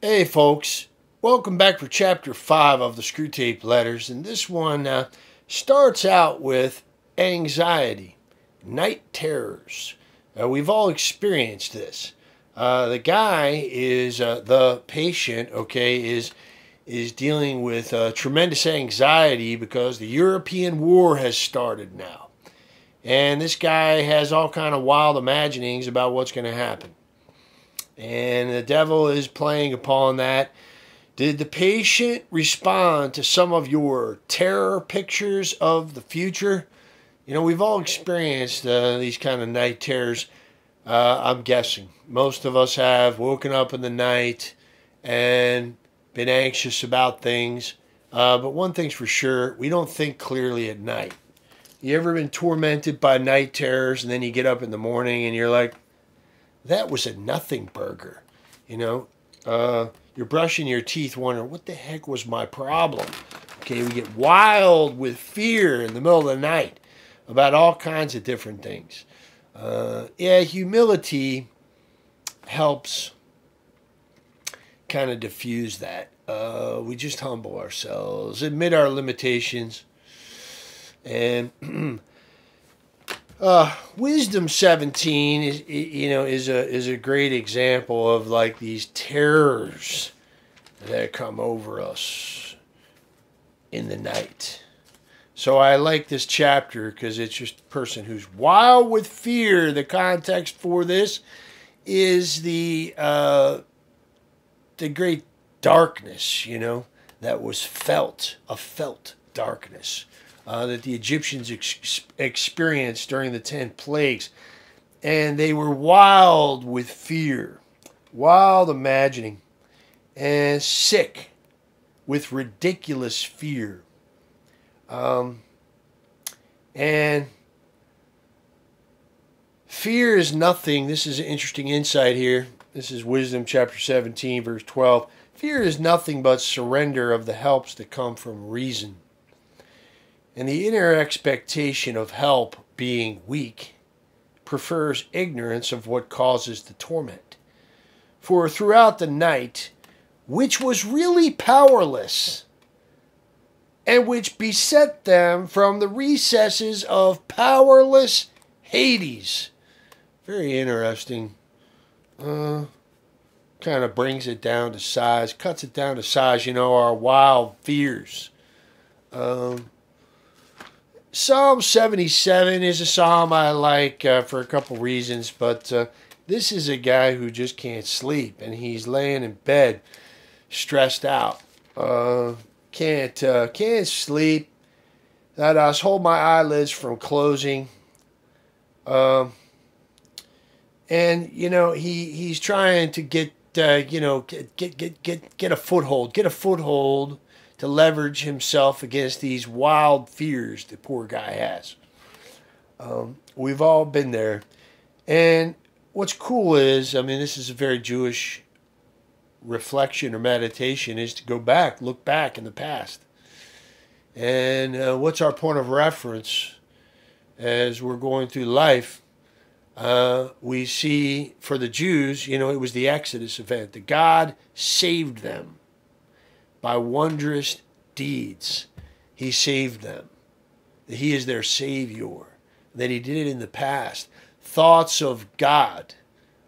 Hey, folks. Welcome back for chapter 5 of the Screwtape Letters. And this one uh, starts out with anxiety, night terrors. Uh, we've all experienced this. Uh, the guy is, uh, the patient, okay, is is dealing with uh, tremendous anxiety because the European war has started now. And this guy has all kind of wild imaginings about what's going to happen and the devil is playing upon that. Did the patient respond to some of your terror pictures of the future? You know, we've all experienced uh, these kind of night terrors. Uh, I'm guessing most of us have woken up in the night and been anxious about things. Uh, but one thing's for sure, we don't think clearly at night. You ever been tormented by night terrors and then you get up in the morning and you're like, that was a nothing burger. You know, uh, you're brushing your teeth, wondering what the heck was my problem. Okay, we get wild with fear in the middle of the night about all kinds of different things. Uh, yeah, humility helps kind of diffuse that. Uh, we just humble ourselves, admit our limitations, and Uh, Wisdom 17 is you know is a is a great example of like these terrors that come over us in the night. So I like this chapter because it's just a person who's wild with fear. The context for this is the uh, the great darkness, you know, that was felt, a felt darkness uh, that the Egyptians ex- experienced during the 10 plagues. And they were wild with fear, wild imagining, and sick with ridiculous fear. Um, and fear is nothing. This is an interesting insight here. This is Wisdom chapter 17, verse 12. Fear is nothing but surrender of the helps that come from reason and the inner expectation of help being weak prefers ignorance of what causes the torment. For throughout the night, which was really powerless, and which beset them from the recesses of powerless Hades. Very interesting. Uh, kind of brings it down to size, cuts it down to size, you know, our wild fears. Um, Psalm 77 is a psalm I like uh, for a couple reasons, but uh, this is a guy who just can't sleep and he's laying in bed stressed out. Uh, can't uh, can't sleep. That I hold my eyelids from closing. Um, and you know he he's trying to get uh, you know get get get get get a foothold, get a foothold to leverage himself against these wild fears the poor guy has. Um, we've all been there. And what's cool is, I mean, this is a very Jewish reflection or meditation, is to go back, look back in the past. And uh, what's our point of reference as we're going through life? Uh, we see for the Jews, you know, it was the Exodus event, that God saved them by wondrous deeds, he saved them. That he is their Savior. That he did it in the past. Thoughts of God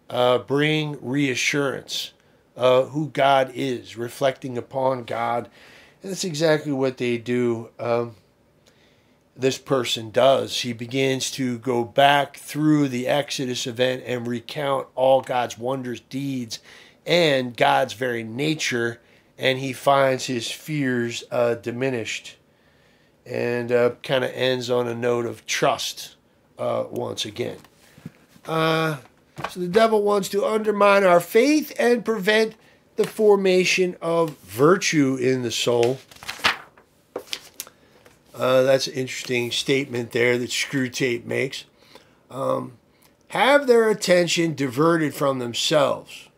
uh, bring reassurance uh, who God is, reflecting upon God. And that's exactly what they do. Um, this person does. He begins to go back through the Exodus event and recount all God's wondrous deeds and God's very nature and he finds his fears uh, diminished and uh, kind of ends on a note of trust uh, once again. Uh, so the devil wants to undermine our faith and prevent the formation of virtue in the soul. Uh, that's an interesting statement there that Screwtape makes. Um, have their attention diverted from themselves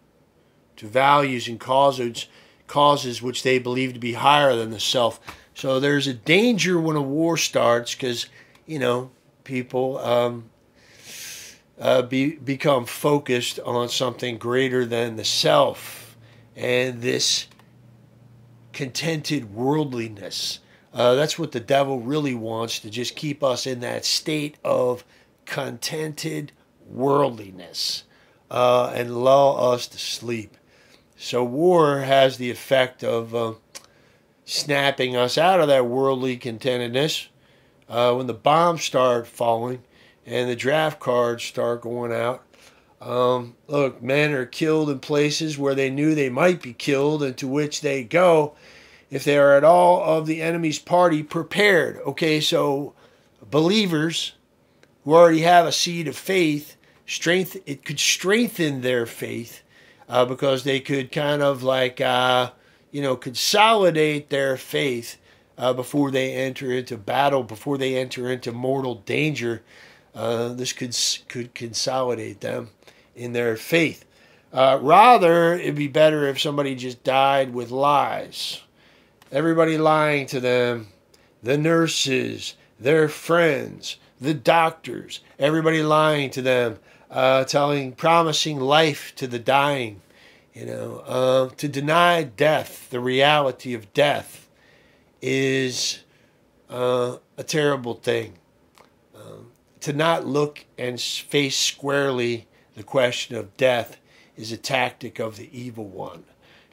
to values and causes causes which they believe to be higher than the self. So there's a danger when a war starts because, you know, people um, uh, be, become focused on something greater than the self. and this contented worldliness. Uh, that's what the devil really wants to just keep us in that state of contented worldliness uh, and lull us to sleep. So, war has the effect of uh, snapping us out of that worldly contentedness. Uh, when the bombs start falling and the draft cards start going out, um, look, men are killed in places where they knew they might be killed, and to which they go if they are at all of the enemy's party prepared. Okay, so believers who already have a seed of faith, strength it could strengthen their faith uh, because they could kind of like uh, you know consolidate their faith uh, before they enter into battle, before they enter into mortal danger. Uh, this could could consolidate them in their faith. Uh, rather, it'd be better if somebody just died with lies. Everybody lying to them, the nurses, their friends, the doctors, everybody lying to them, uh, telling, promising life to the dying. You know, uh, to deny death, the reality of death, is uh, a terrible thing. Um, to not look and face squarely the question of death is a tactic of the evil one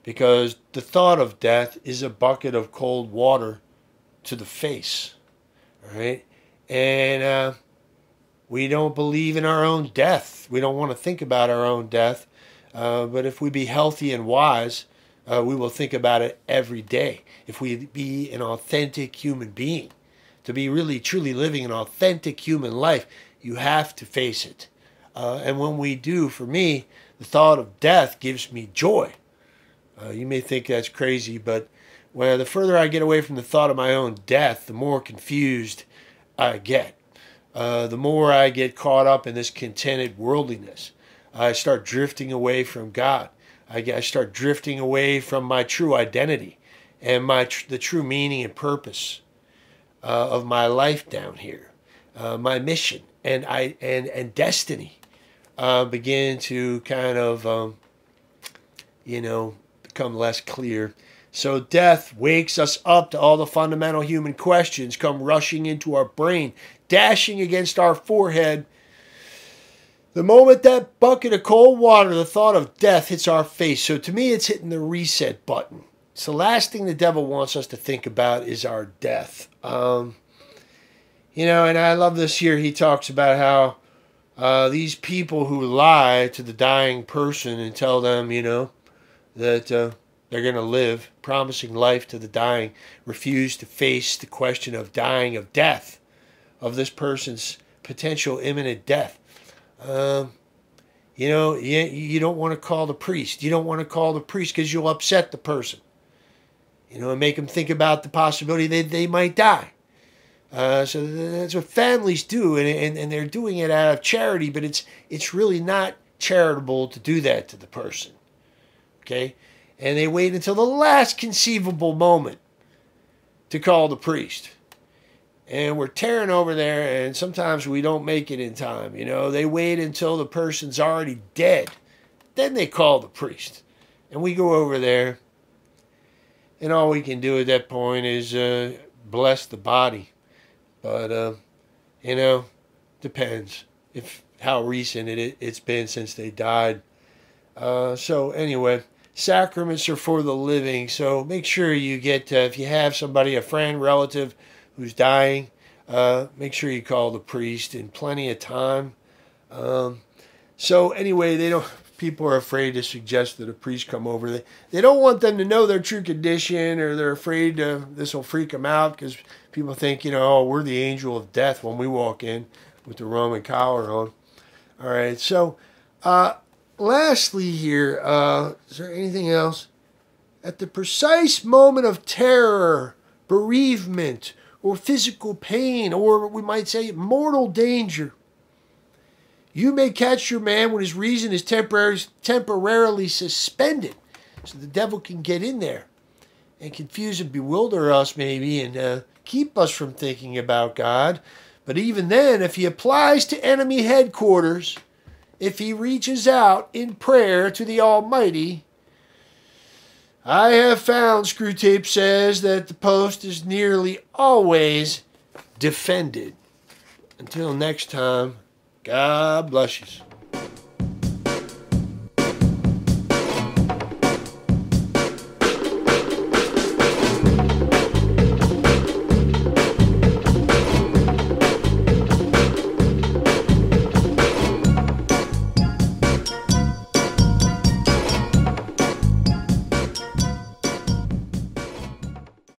because the thought of death is a bucket of cold water to the face. right? And uh, we don't believe in our own death. We don't want to think about our own death. Uh, but if we be healthy and wise, uh, we will think about it every day. If we be an authentic human being, to be really truly living an authentic human life, you have to face it. Uh, and when we do, for me, the thought of death gives me joy. Uh, you may think that's crazy, but well, the further I get away from the thought of my own death, the more confused I get. Uh, the more I get caught up in this contented worldliness. I start drifting away from God. I, I start drifting away from my true identity and my the true meaning and purpose uh, of my life down here, uh, my mission and I and and destiny uh, begin to kind of, um, you know, become less clear. So death wakes us up to all the fundamental human questions come rushing into our brain, dashing against our forehead. The moment that bucket of cold water, the thought of death hits our face. So to me, it's hitting the reset button. It's the last thing the devil wants us to think about is our death. Um, you know, and I love this here. He talks about how uh, these people who lie to the dying person and tell them, you know, that uh, they're going to live, promising life to the dying, refuse to face the question of dying of death, of this person's potential imminent death. Um, you know, you, you don't want to call the priest. You don't want to call the priest because you'll upset the person. You know, and make them think about the possibility that they might die. Uh, so that's what families do, and, and, and they're doing it out of charity, but it's it's really not charitable to do that to the person. Okay? And they wait until the last conceivable moment to call the priest. And we're tearing over there, and sometimes we don't make it in time. You know, they wait until the person's already dead. Then they call the priest. And we go over there, and all we can do at that point is uh, bless the body but uh, you know, depends if how recent it it's been since they died. Uh, so anyway, sacraments are for the living. So make sure you get uh, if you have somebody, a friend, relative who's dying, uh, make sure you call the priest in plenty of time. Um, so anyway, they don't people are afraid to suggest that a priest come over. They, they don't want them to know their true condition or they're afraid this will freak them out because people think, you know, oh, we're the angel of death when we walk in with the Roman collar on. All right. So, uh, lastly, here, uh, is there anything else? At the precise moment of terror, bereavement, or physical pain, or we might say mortal danger, you may catch your man when his reason is temporary, temporarily suspended. So the devil can get in there and confuse and bewilder us, maybe, and uh, keep us from thinking about God. But even then, if he applies to enemy headquarters, if he reaches out in prayer to the Almighty, I have found, Screwtape says, that the post is nearly always defended. Until next time, God bless you.